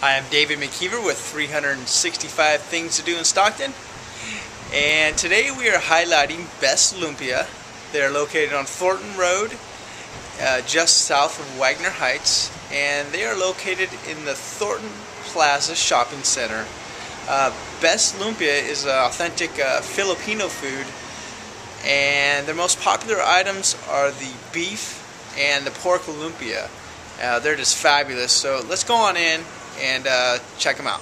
Hi, I'm David McKeever with 365 Things to Do in Stockton. And today we are highlighting Best Lumpia. They're located on Thornton Road, uh, just south of Wagner Heights. And they are located in the Thornton Plaza Shopping Center. Uh, Best Lumpia is an authentic uh, Filipino food. And their most popular items are the beef and the pork lumpia. Uh, they're just fabulous. So let's go on in and uh, check them out.